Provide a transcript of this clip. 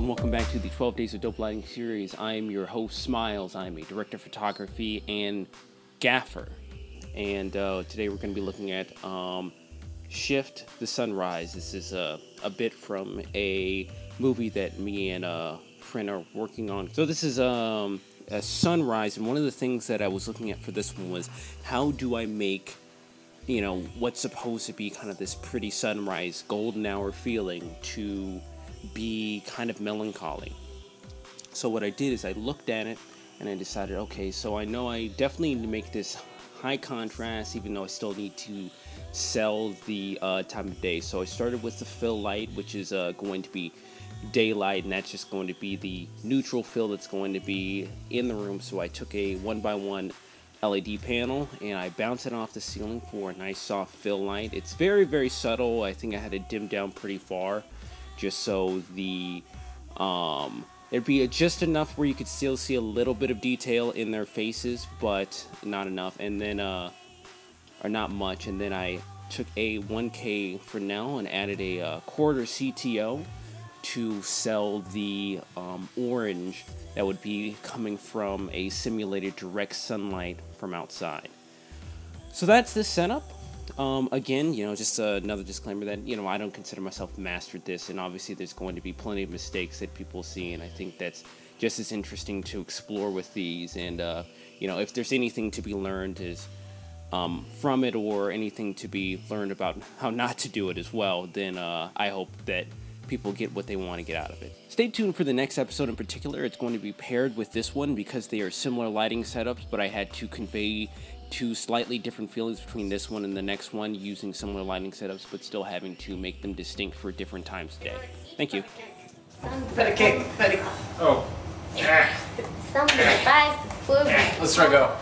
welcome back to the 12 Days of Dope Lighting series. I am your host, Smiles. I'm a director of photography and gaffer. And uh, today we're going to be looking at um, Shift the Sunrise. This is a, a bit from a movie that me and a friend are working on. So, this is um, a sunrise, and one of the things that I was looking at for this one was how do I make you know what's supposed to be kind of this pretty sunrise golden hour feeling to be kind of melancholy. So what I did is I looked at it and I decided, okay, so I know I definitely need to make this high contrast, even though I still need to sell the uh, time of day. So I started with the fill light, which is uh, going to be daylight, and that's just going to be the neutral fill that's going to be in the room. So I took a one by one LED panel and I bounced it off the ceiling for a nice soft fill light. It's very, very subtle. I think I had it dimmed down pretty far just so the um, it'd be just enough where you could still see a little bit of detail in their faces, but not enough. And then, uh, or not much. And then I took a 1K Fresnel and added a uh, quarter CTO to sell the um, orange that would be coming from a simulated direct sunlight from outside. So that's the setup. Um, again, you know, just uh, another disclaimer that you know I don't consider myself mastered this, and obviously there's going to be plenty of mistakes that people see, and I think that's just as interesting to explore with these. And uh, you know, if there's anything to be learned is um, from it, or anything to be learned about how not to do it as well, then uh, I hope that people get what they want to get out of it. Stay tuned for the next episode in particular. It's going to be paired with this one because they are similar lighting setups, but I had to convey two slightly different feelings between this one and the next one using similar lighting setups, but still having to make them distinct for different times of day. Thank you. Petty cake, petty. Oh. Somebody buys food. Let's try go.